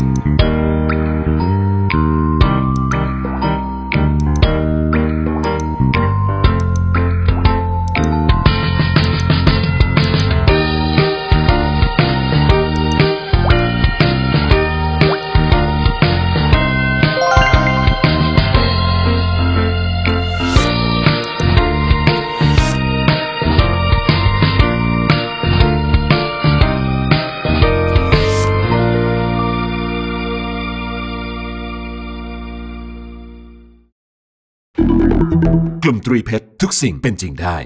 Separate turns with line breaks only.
Mm-hmm. กลุ่มตรีเพชรทุกสิ่งเป็นจริงได้